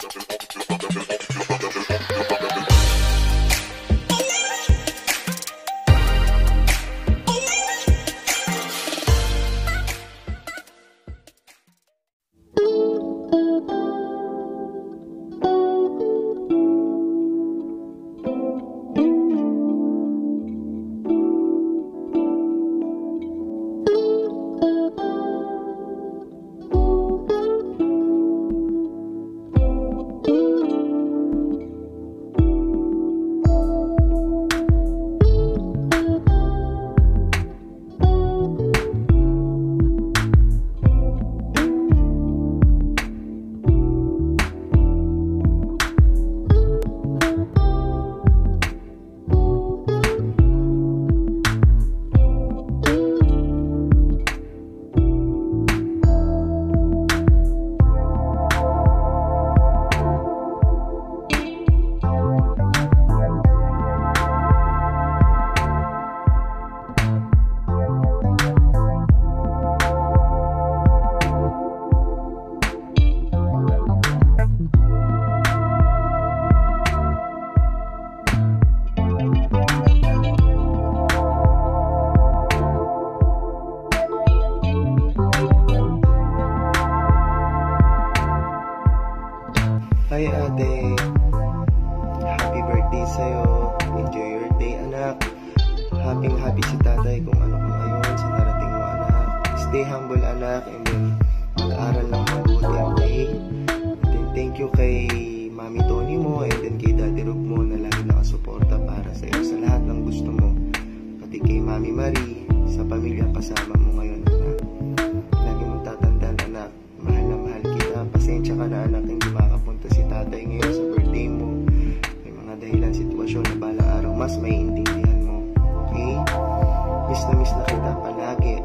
Just a Ate, happy birthday sa'yo. Enjoy your day anak. Happy happy si tatay kung ano ka ngayon sa narating mo anak. Stay humble anak and then mag-aral lang mabuti okay. And then thank you kay Mami Tony mo and then kay Daddy Rob mo na lagi nakasuporta para sa iyo sa lahat ng gusto mo. Pati kay Mami Marie, sa pamilya kasama mo ngayon anak. Lagi mong tatandaan anak, mahal na mahal kita. Pasensya ka na anak, hindi si tatay ngayon sa birthday mo. May mga dahilan sitwasyon na balang araw mas may intindihan mo. Okay? Miss na miss na kita palagi.